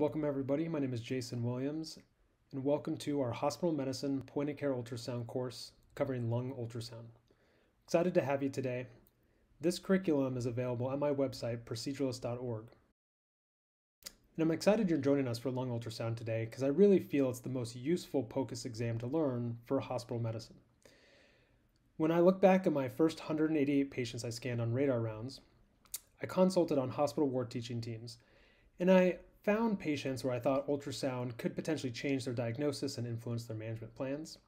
Welcome, everybody. My name is Jason Williams, and welcome to our hospital medicine point of care ultrasound course covering lung ultrasound. Excited to have you today. This curriculum is available at my website, proceduralist.org. And I'm excited you're joining us for lung ultrasound today because I really feel it's the most useful POCUS exam to learn for hospital medicine. When I look back at my first 188 patients I scanned on radar rounds, I consulted on hospital ward teaching teams, and I found patients where I thought ultrasound could potentially change their diagnosis and influence their management plans.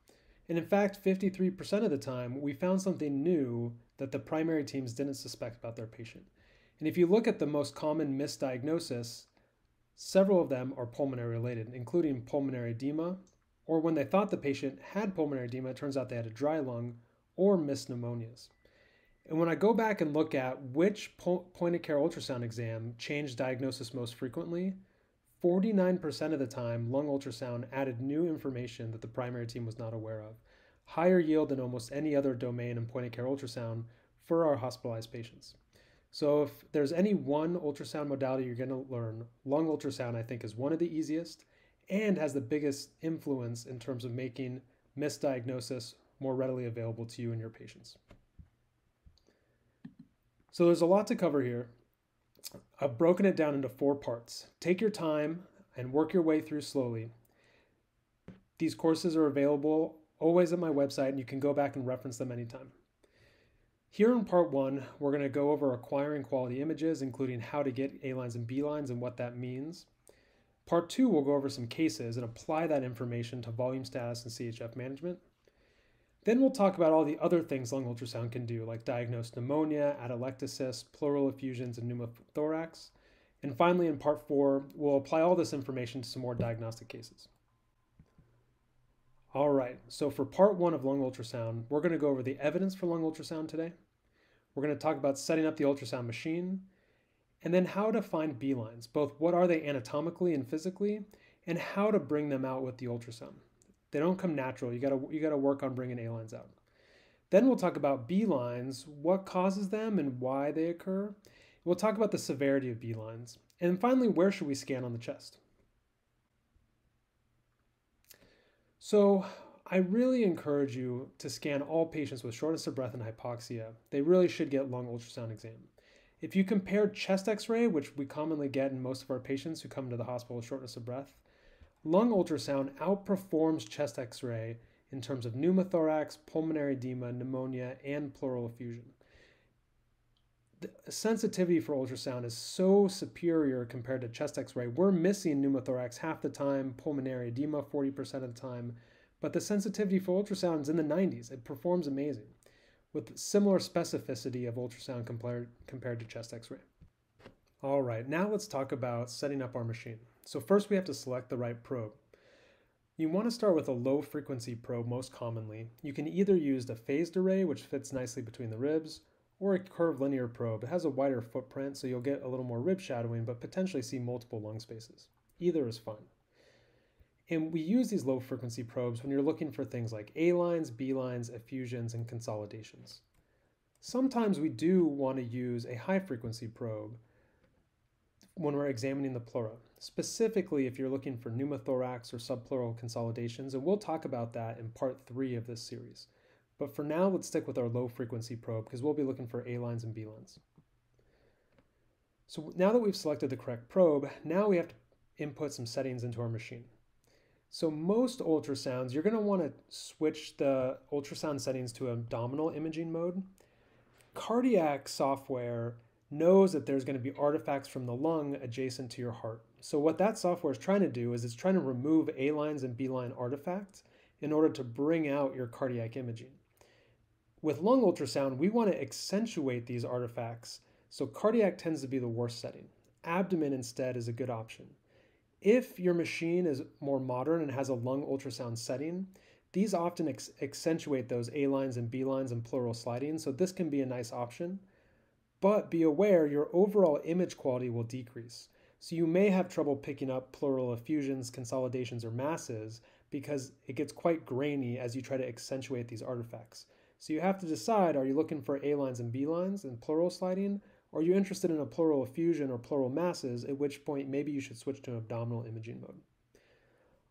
And in fact, 53% of the time, we found something new that the primary teams didn't suspect about their patient. And if you look at the most common misdiagnosis, several of them are pulmonary related, including pulmonary edema, or when they thought the patient had pulmonary edema, it turns out they had a dry lung, or missed pneumonias. And when I go back and look at which point of care ultrasound exam changed diagnosis most frequently, 49% of the time, lung ultrasound added new information that the primary team was not aware of. Higher yield than almost any other domain in point of care ultrasound for our hospitalized patients. So, if there's any one ultrasound modality you're going to learn, lung ultrasound I think is one of the easiest and has the biggest influence in terms of making misdiagnosis more readily available to you and your patients. So there's a lot to cover here. I've broken it down into four parts. Take your time and work your way through slowly. These courses are available always at my website, and you can go back and reference them anytime. Here in part one, we're going to go over acquiring quality images, including how to get A lines and B lines and what that means. Part two, we'll go over some cases and apply that information to volume status and CHF management. Then we'll talk about all the other things lung ultrasound can do, like diagnose pneumonia, atelectasis, pleural effusions, and pneumothorax. And finally, in part four, we'll apply all this information to some more diagnostic cases. All right, so for part one of lung ultrasound, we're going to go over the evidence for lung ultrasound today. We're going to talk about setting up the ultrasound machine, and then how to find B lines, both what are they anatomically and physically, and how to bring them out with the ultrasound. They don't come natural. You gotta you gotta work on bringing A lines out. Then we'll talk about B lines, what causes them and why they occur. We'll talk about the severity of B lines. And finally, where should we scan on the chest? So I really encourage you to scan all patients with shortness of breath and hypoxia. They really should get lung ultrasound exam. If you compare chest x-ray, which we commonly get in most of our patients who come to the hospital with shortness of breath, Lung ultrasound outperforms chest x ray in terms of pneumothorax, pulmonary edema, pneumonia, and pleural effusion. The sensitivity for ultrasound is so superior compared to chest x ray. We're missing pneumothorax half the time, pulmonary edema 40% of the time, but the sensitivity for ultrasound is in the 90s. It performs amazing with similar specificity of ultrasound compared, compared to chest x ray. All right, now let's talk about setting up our machine. So first we have to select the right probe. You want to start with a low frequency probe most commonly. You can either use the phased array, which fits nicely between the ribs, or a curved linear probe. It has a wider footprint, so you'll get a little more rib shadowing, but potentially see multiple lung spaces. Either is fine. And we use these low frequency probes when you're looking for things like A lines, B lines, effusions, and consolidations. Sometimes we do want to use a high frequency probe when we're examining the pleura, specifically if you're looking for pneumothorax or subpleural consolidations, and we'll talk about that in part three of this series. But for now, let's stick with our low frequency probe because we'll be looking for A lines and B lines. So now that we've selected the correct probe, now we have to input some settings into our machine. So most ultrasounds, you're going to want to switch the ultrasound settings to abdominal imaging mode. Cardiac software knows that there's going to be artifacts from the lung adjacent to your heart. So what that software is trying to do is it's trying to remove A lines and B line artifacts in order to bring out your cardiac imaging. With lung ultrasound, we want to accentuate these artifacts, so cardiac tends to be the worst setting. Abdomen instead is a good option. If your machine is more modern and has a lung ultrasound setting, these often accentuate those A lines and B lines and pleural sliding, so this can be a nice option. But be aware your overall image quality will decrease. So you may have trouble picking up pleural effusions, consolidations, or masses because it gets quite grainy as you try to accentuate these artifacts. So you have to decide, are you looking for A lines and B lines and pleural sliding, or are you interested in a pleural effusion or pleural masses, at which point maybe you should switch to abdominal imaging mode.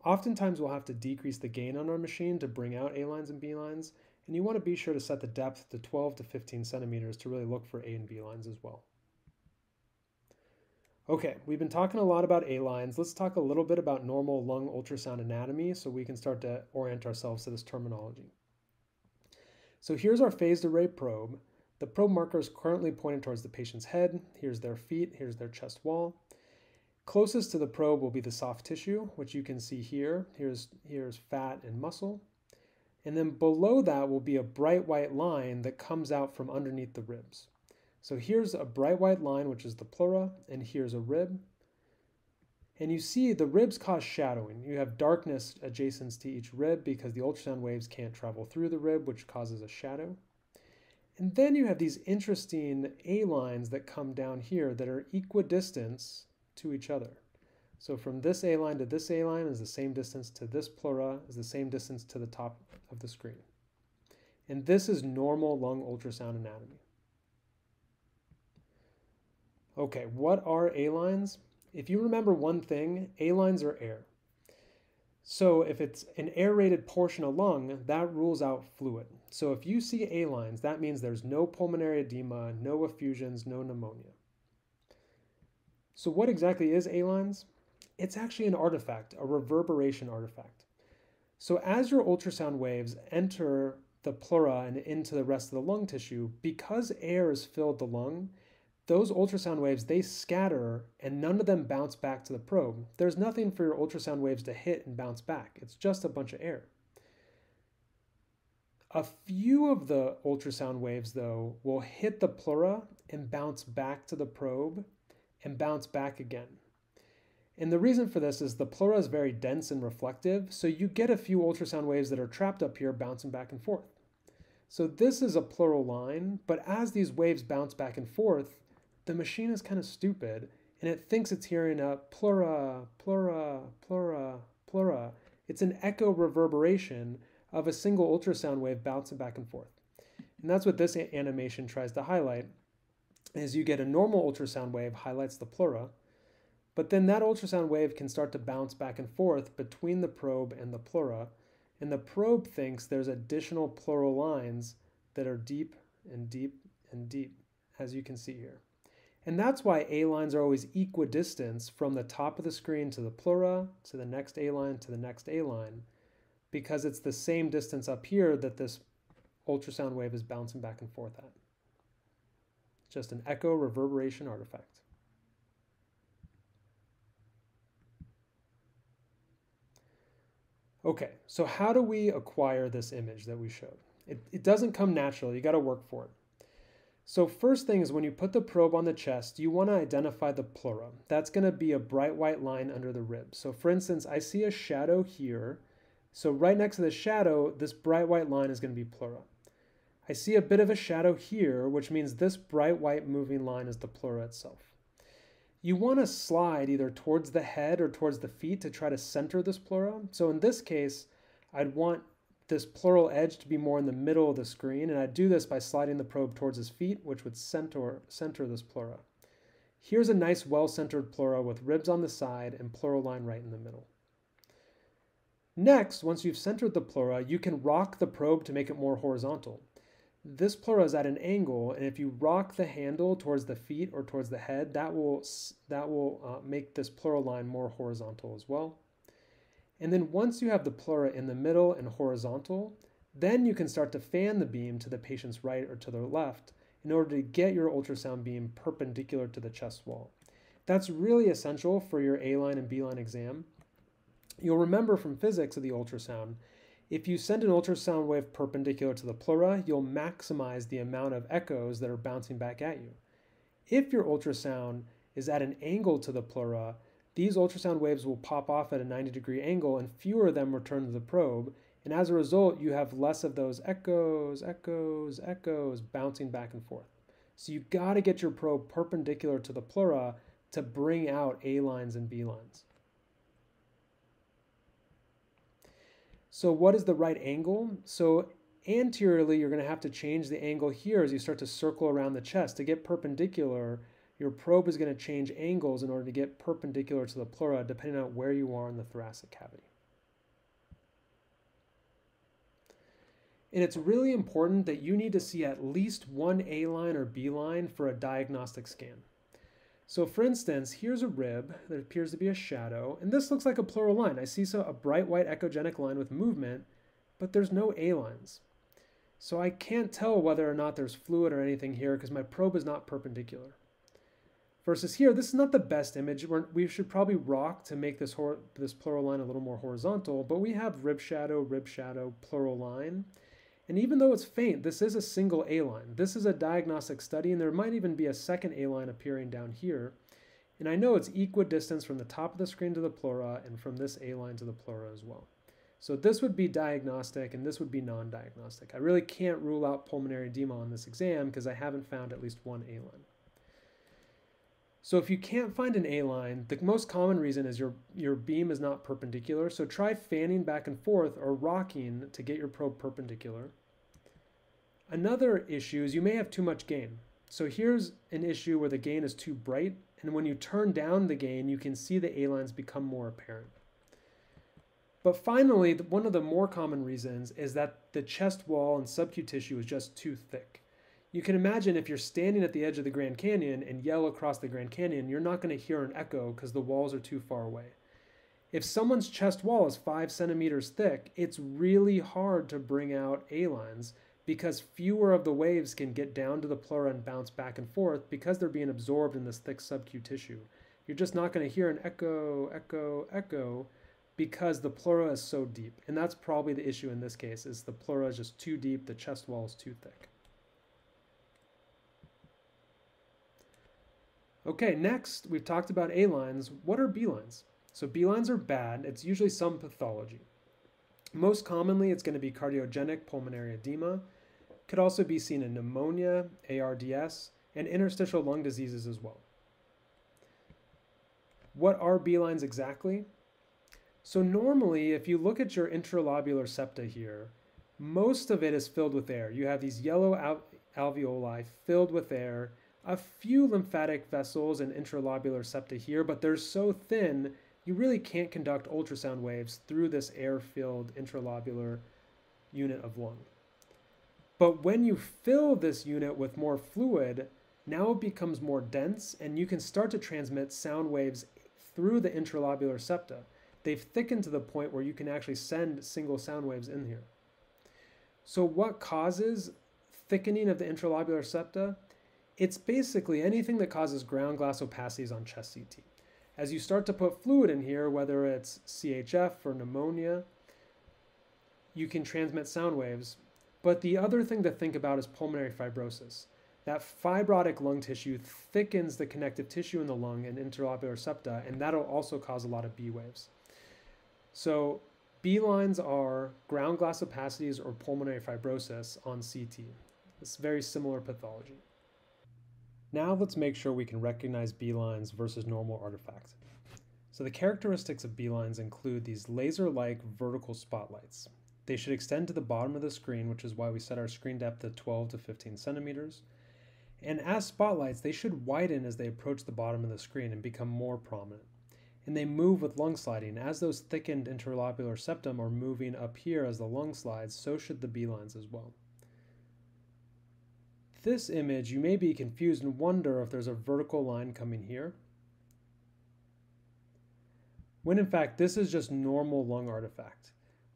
Oftentimes we'll have to decrease the gain on our machine to bring out A lines and B lines, and you want to be sure to set the depth to 12 to 15 centimeters to really look for A and B lines as well. Okay, we've been talking a lot about A lines. Let's talk a little bit about normal lung ultrasound anatomy so we can start to orient ourselves to this terminology. So here's our phased array probe. The probe marker is currently pointed towards the patient's head. Here's their feet, here's their chest wall. Closest to the probe will be the soft tissue, which you can see here. Here's, here's fat and muscle. And then below that will be a bright white line that comes out from underneath the ribs. So here's a bright white line, which is the pleura, and here's a rib. And you see the ribs cause shadowing. You have darkness adjacent to each rib because the ultrasound waves can't travel through the rib, which causes a shadow. And then you have these interesting A lines that come down here that are equidistant to each other. So from this A line to this A line is the same distance to this pleura, is the same distance to the top of the screen. And this is normal lung ultrasound anatomy. Okay, what are A lines? If you remember one thing, A lines are air. So if it's an aerated portion of lung, that rules out fluid. So if you see A lines, that means there's no pulmonary edema, no effusions, no pneumonia. So what exactly is A lines? It's actually an artifact, a reverberation artifact. So as your ultrasound waves enter the pleura and into the rest of the lung tissue, because air has filled the lung, those ultrasound waves, they scatter and none of them bounce back to the probe. There's nothing for your ultrasound waves to hit and bounce back. It's just a bunch of air. A few of the ultrasound waves, though, will hit the pleura and bounce back to the probe and bounce back again. And the reason for this is the pleura is very dense and reflective, so you get a few ultrasound waves that are trapped up here bouncing back and forth. So this is a pleural line, but as these waves bounce back and forth, the machine is kind of stupid and it thinks it's hearing a pleura, pleura, pleura, pleura. It's an echo reverberation of a single ultrasound wave bouncing back and forth. And that's what this animation tries to highlight is you get a normal ultrasound wave highlights the pleura, but then that ultrasound wave can start to bounce back and forth between the probe and the pleura, and the probe thinks there's additional pleural lines that are deep and deep and deep, as you can see here. And that's why A lines are always equidistant from the top of the screen to the pleura, to the next A line, to the next A line, because it's the same distance up here that this ultrasound wave is bouncing back and forth at. Just an echo reverberation artifact. Okay, so how do we acquire this image that we showed? It, it doesn't come naturally, you gotta work for it. So first thing is when you put the probe on the chest, you want to identify the pleura. That's going to be a bright white line under the rib. So for instance, I see a shadow here. So right next to the shadow, this bright white line is going to be pleura. I see a bit of a shadow here, which means this bright white moving line is the pleura itself. You want to slide either towards the head or towards the feet to try to center this pleura. So in this case, I'd want this pleural edge to be more in the middle of the screen, and I'd do this by sliding the probe towards his feet, which would center, center this pleura. Here's a nice well-centered pleura with ribs on the side and pleural line right in the middle. Next, once you've centered the pleura, you can rock the probe to make it more horizontal. This pleura is at an angle, and if you rock the handle towards the feet or towards the head, that will, that will uh, make this pleural line more horizontal as well. And then once you have the pleura in the middle and horizontal, then you can start to fan the beam to the patient's right or to their left in order to get your ultrasound beam perpendicular to the chest wall. That's really essential for your A-line and B-line exam. You'll remember from physics of the ultrasound, if you send an ultrasound wave perpendicular to the pleura, you'll maximize the amount of echoes that are bouncing back at you. If your ultrasound is at an angle to the pleura, these ultrasound waves will pop off at a 90 degree angle and fewer of them return to the probe. And as a result, you have less of those echoes, echoes, echoes bouncing back and forth. So you've got to get your probe perpendicular to the pleura to bring out A lines and B lines. So what is the right angle? So Anteriorly, you're going to have to change the angle here as you start to circle around the chest. To get perpendicular, your probe is going to change angles in order to get perpendicular to the pleura depending on where you are in the thoracic cavity. And it's really important that you need to see at least one A line or B line for a diagnostic scan. So for instance, here's a rib that appears to be a shadow, and this looks like a pleural line. I see so a bright white echogenic line with movement, but there's no A lines. So I can't tell whether or not there's fluid or anything here because my probe is not perpendicular. Versus here, this is not the best image. We're, we should probably rock to make this, this pleural line a little more horizontal, but we have rib shadow, rib shadow, pleural line. And even though it's faint, this is a single A line. This is a diagnostic study, and there might even be a second A line appearing down here. And I know it's equidistant from the top of the screen to the pleura and from this A line to the pleura as well. So this would be diagnostic and this would be non-diagnostic. I really can't rule out pulmonary edema on this exam because I haven't found at least one A line. So if you can't find an A line, the most common reason is your, your beam is not perpendicular. So try fanning back and forth or rocking to get your probe perpendicular. Another issue is you may have too much gain. So here's an issue where the gain is too bright, and when you turn down the gain, you can see the A lines become more apparent. But finally, one of the more common reasons is that the chest wall and subcute tissue is just too thick. You can imagine if you're standing at the edge of the Grand Canyon and yell across the Grand Canyon, you're not going to hear an echo because the walls are too far away. If someone's chest wall is five centimeters thick, it's really hard to bring out A lines because fewer of the waves can get down to the pleura and bounce back and forth because they're being absorbed in this thick subcute tissue. You're just not going to hear an echo, echo, echo because the pleura is so deep. And that's probably the issue in this case is the pleura is just too deep, the chest wall is too thick. Okay, next we've talked about A lines. What are B lines? So B lines are bad. It's usually some pathology. Most commonly, it's going to be cardiogenic pulmonary edema. Could also be seen in pneumonia, ARDS, and interstitial lung diseases as well. What are B lines exactly? So normally, if you look at your intralobular septa here, most of it is filled with air. You have these yellow al alveoli filled with air, a few lymphatic vessels and intralobular septa here, but they're so thin you really can't conduct ultrasound waves through this air-filled intralobular unit of lung. But when you fill this unit with more fluid, now it becomes more dense and you can start to transmit sound waves through the intralobular septa. They've thickened to the point where you can actually send single sound waves in here. So what causes thickening of the intralobular septa? It's basically anything that causes ground glass opacities on chest CT. As you start to put fluid in here, whether it's CHF or pneumonia, you can transmit sound waves. But the other thing to think about is pulmonary fibrosis. That fibrotic lung tissue thickens the connective tissue in the lung and interlobular septa, and that'll also cause a lot of B waves. So B lines are ground glass opacities or pulmonary fibrosis on CT. It's very similar pathology. Now let's make sure we can recognize B-lines versus normal artifacts. So the characteristics of B-lines include these laser-like vertical spotlights. They should extend to the bottom of the screen, which is why we set our screen depth to 12 to 15 centimeters. And as spotlights, they should widen as they approach the bottom of the screen and become more prominent. And they move with lung sliding. As those thickened interlobular septum are moving up here as the lung slides, so should the B-lines as well this image, you may be confused and wonder if there's a vertical line coming here. When in fact, this is just normal lung artifact.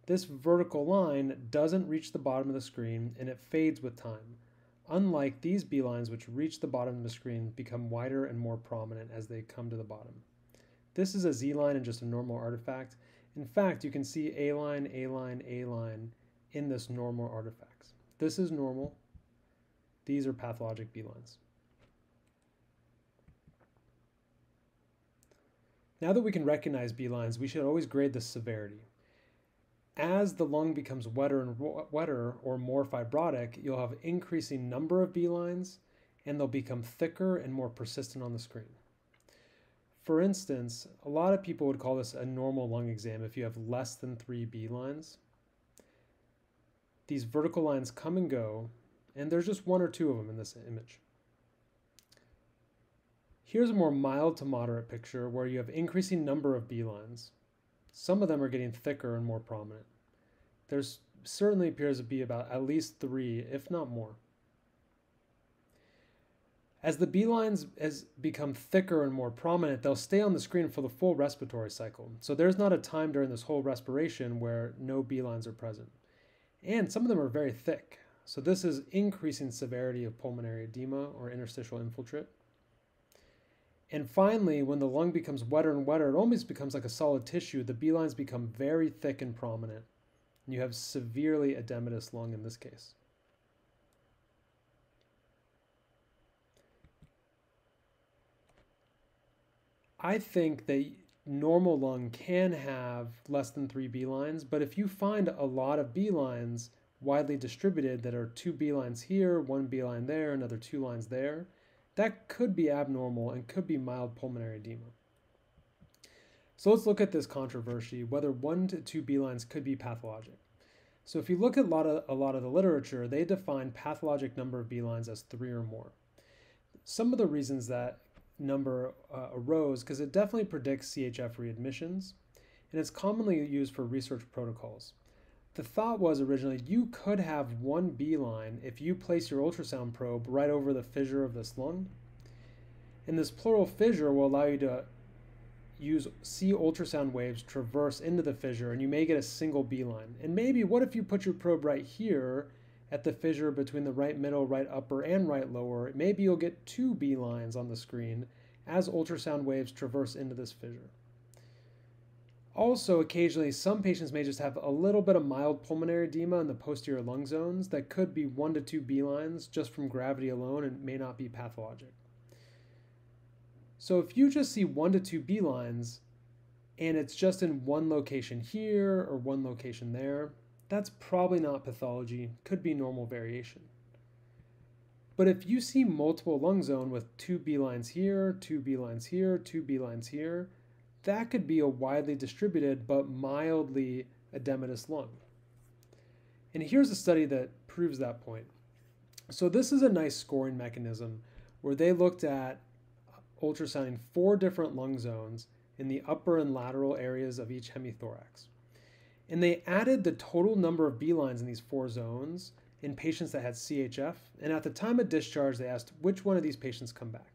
This vertical line doesn't reach the bottom of the screen and it fades with time. Unlike these B lines, which reach the bottom of the screen, become wider and more prominent as they come to the bottom. This is a Z line and just a normal artifact. In fact, you can see A line, A line, A line in this normal artifact. This is normal. These are pathologic B lines. Now that we can recognize B lines, we should always grade the severity. As the lung becomes wetter and wetter or more fibrotic, you'll have increasing number of B lines and they'll become thicker and more persistent on the screen. For instance, a lot of people would call this a normal lung exam if you have less than three B lines. these vertical lines come and go, and there's just one or two of them in this image. Here's a more mild to moderate picture where you have increasing number of B lines. Some of them are getting thicker and more prominent. There's certainly appears to be about at least three, if not more. As the B lines has become thicker and more prominent, they'll stay on the screen for the full respiratory cycle. So there's not a time during this whole respiration where no B lines are present. And some of them are very thick. So this is increasing severity of pulmonary edema or interstitial infiltrate. And finally, when the lung becomes wetter and wetter, it almost becomes like a solid tissue. The B lines become very thick and prominent. And you have severely edematous lung in this case. I think that normal lung can have less than three B lines, but if you find a lot of B lines widely distributed that are two B lines here, one B line there, another two lines there, that could be abnormal and could be mild pulmonary edema. So let's look at this controversy, whether one to two B lines could be pathologic. So if you look at a lot of, a lot of the literature, they define pathologic number of B lines as three or more. Some of the reasons that number uh, arose, because it definitely predicts CHF readmissions, and it's commonly used for research protocols. The thought was originally you could have one B line if you place your ultrasound probe right over the fissure of this lung. And this pleural fissure will allow you to use see ultrasound waves traverse into the fissure and you may get a single B line. And maybe what if you put your probe right here at the fissure between the right middle, right upper, and right lower? Maybe you'll get two B lines on the screen as ultrasound waves traverse into this fissure. Also, occasionally, some patients may just have a little bit of mild pulmonary edema in the posterior lung zones that could be one to two B lines just from gravity alone and may not be pathologic. So if you just see one to two B lines and it's just in one location here or one location there, that's probably not pathology, could be normal variation. But if you see multiple lung zone with two B lines here, two B lines here, two B lines here, that could be a widely distributed but mildly edematous lung. And here's a study that proves that point. So this is a nice scoring mechanism where they looked at ultrasounding four different lung zones in the upper and lateral areas of each hemithorax. And they added the total number of B lines in these four zones in patients that had CHF. And at the time of discharge, they asked which one of these patients come back.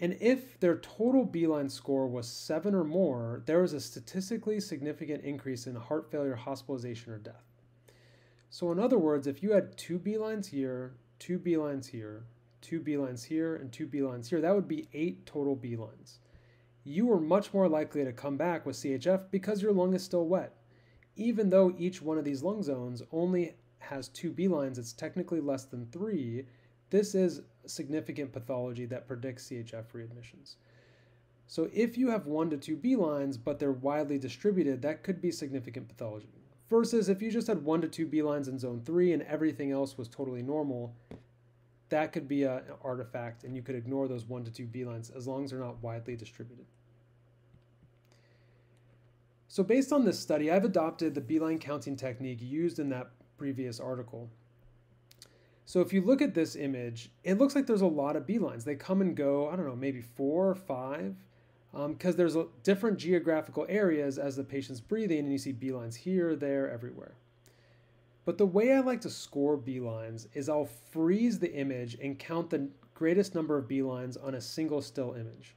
And if their total B line score was seven or more, there was a statistically significant increase in heart failure hospitalization or death. So, in other words, if you had two B lines here, two B lines here, two B lines here, and two B lines here, that would be eight total B lines. You were much more likely to come back with CHF because your lung is still wet. Even though each one of these lung zones only has two B lines, it's technically less than three. This is significant pathology that predicts CHF readmissions. So if you have one to two B lines, but they're widely distributed, that could be significant pathology. Versus if you just had one to two B lines in zone three and everything else was totally normal, that could be a, an artifact and you could ignore those one to two B lines as long as they're not widely distributed. So based on this study, I've adopted the B line counting technique used in that previous article. So if you look at this image, it looks like there's a lot of B lines. They come and go, I don't know, maybe four or five, because um, there's a, different geographical areas as the patient's breathing, and you see B lines here, there, everywhere. But the way I like to score B lines is I'll freeze the image and count the greatest number of B lines on a single still image.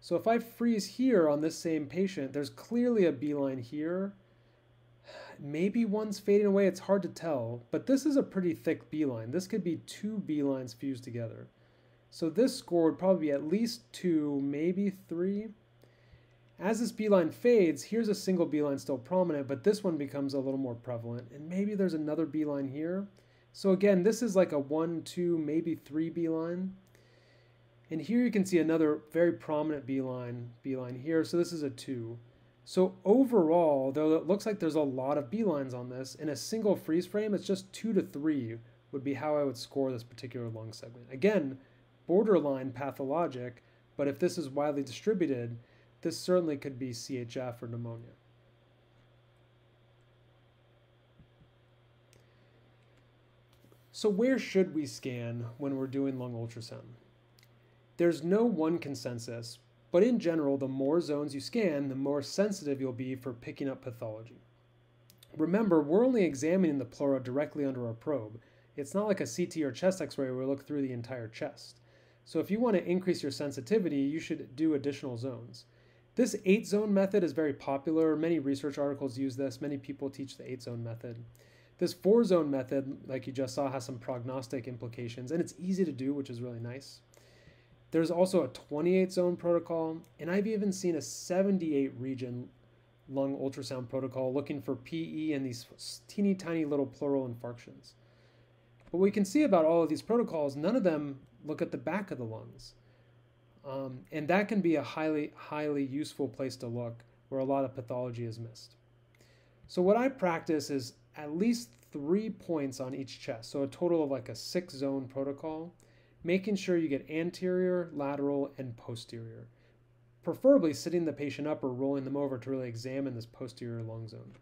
So if I freeze here on this same patient, there's clearly a B line here, Maybe one's fading away, it's hard to tell, but this is a pretty thick B line. This could be two B lines fused together. So this score would probably be at least two, maybe three. As this B line fades, here's a single B line still prominent, but this one becomes a little more prevalent. And maybe there's another B line here. So again, this is like a one, two, maybe three B line. And here you can see another very prominent B line, B line here. So this is a two. So overall, though it looks like there's a lot of B lines on this, in a single freeze frame, it's just two to three would be how I would score this particular lung segment. Again, borderline pathologic, but if this is widely distributed, this certainly could be CHF or pneumonia. So where should we scan when we're doing lung ultrasound? There's no one consensus, but in general, the more zones you scan, the more sensitive you'll be for picking up pathology. Remember, we're only examining the pleura directly under our probe. It's not like a CT or chest x-ray where we look through the entire chest. So if you want to increase your sensitivity, you should do additional zones. This eight zone method is very popular. Many research articles use this. Many people teach the eight zone method. This four zone method, like you just saw, has some prognostic implications and it's easy to do, which is really nice. There's also a 28 zone protocol, and I've even seen a 78 region lung ultrasound protocol looking for PE and these teeny tiny little pleural infarctions. What we can see about all of these protocols, none of them look at the back of the lungs. Um, and that can be a highly, highly useful place to look where a lot of pathology is missed. So what I practice is at least three points on each chest, so a total of like a six zone protocol making sure you get anterior, lateral, and posterior. Preferably sitting the patient up or rolling them over to really examine this posterior lung zone.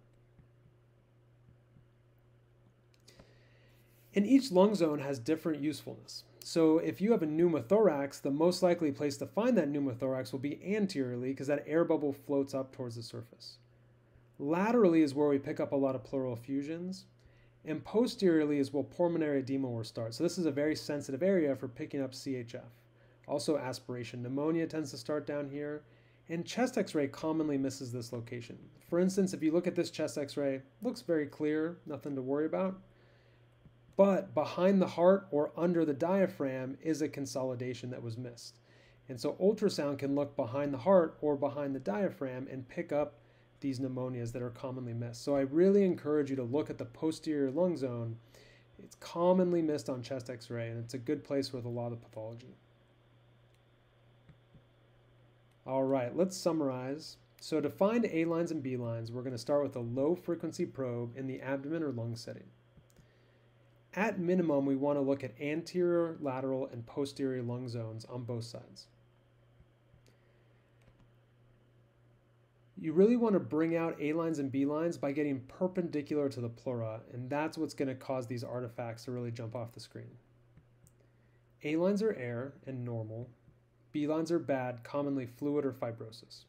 And each lung zone has different usefulness. So if you have a pneumothorax, the most likely place to find that pneumothorax will be anteriorly because that air bubble floats up towards the surface. Laterally is where we pick up a lot of pleural effusions. And posteriorly is where pulmonary edema will start. So this is a very sensitive area for picking up CHF. Also aspiration pneumonia tends to start down here. And chest x-ray commonly misses this location. For instance, if you look at this chest x-ray, looks very clear, nothing to worry about. But behind the heart or under the diaphragm is a consolidation that was missed. And so ultrasound can look behind the heart or behind the diaphragm and pick up these pneumonias that are commonly missed. So I really encourage you to look at the posterior lung zone. It's commonly missed on chest x-ray and it's a good place with a lot of pathology. All right, let's summarize. So to find A lines and B lines, we're going to start with a low frequency probe in the abdomen or lung setting. At minimum, we want to look at anterior, lateral, and posterior lung zones on both sides. You really want to bring out A lines and B lines by getting perpendicular to the pleura, and that's what's going to cause these artifacts to really jump off the screen. A lines are air and normal. B lines are bad, commonly fluid or fibrosis.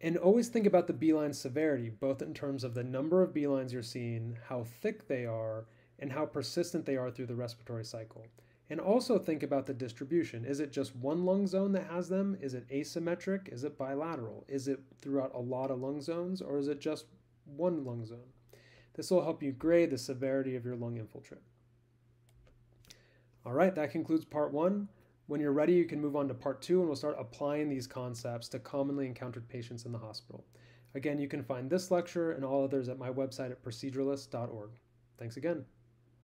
And always think about the B line severity, both in terms of the number of B lines you're seeing, how thick they are, and how persistent they are through the respiratory cycle. And also think about the distribution. Is it just one lung zone that has them? Is it asymmetric? Is it bilateral? Is it throughout a lot of lung zones or is it just one lung zone? This will help you grade the severity of your lung infiltrate. All right, that concludes part one. When you're ready, you can move on to part two and we'll start applying these concepts to commonly encountered patients in the hospital. Again, you can find this lecture and all others at my website at proceduralist.org. Thanks again.